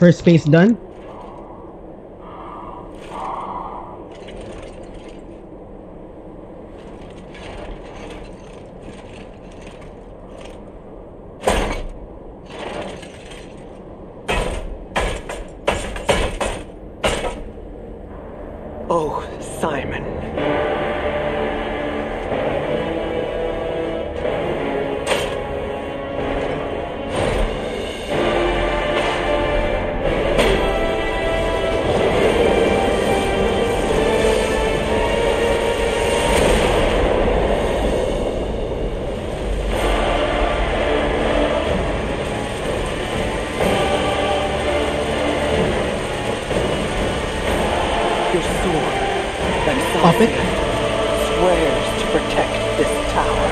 First phase done. Oh, Simon. Your sword? Laxasia, swears to protect this tower.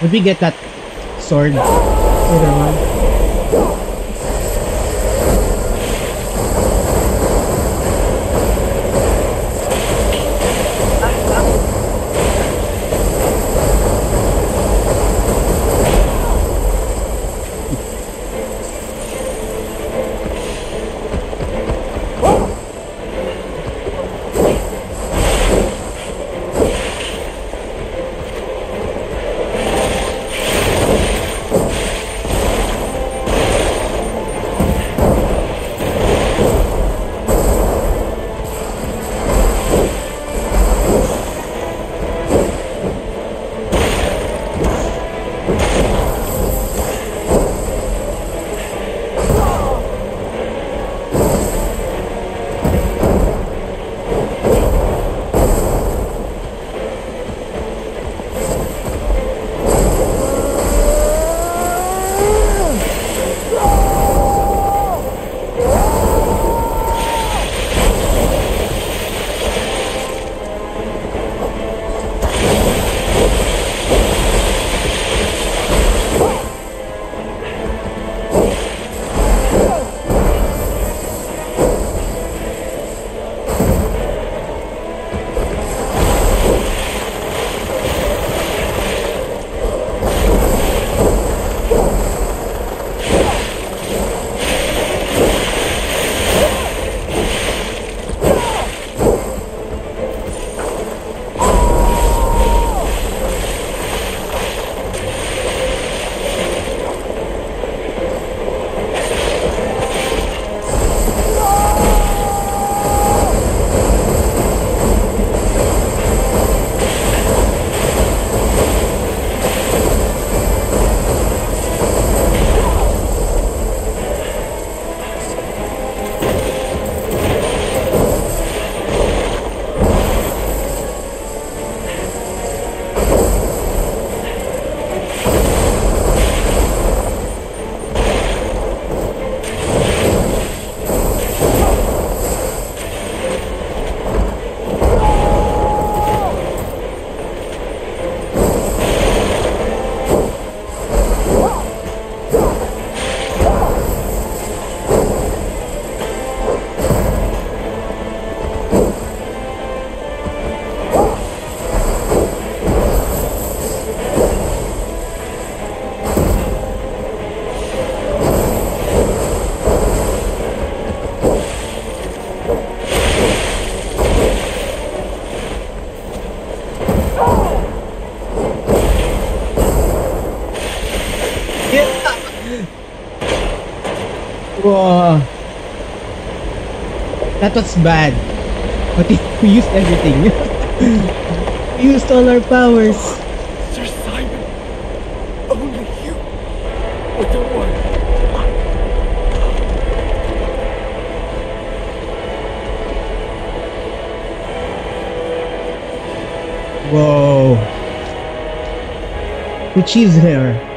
Would we get that sword? Either one. Whoa. That was bad. But we used everything. we used all our powers. Sir Simon! Only you! Oh, don't worry. Whoa. Which is here?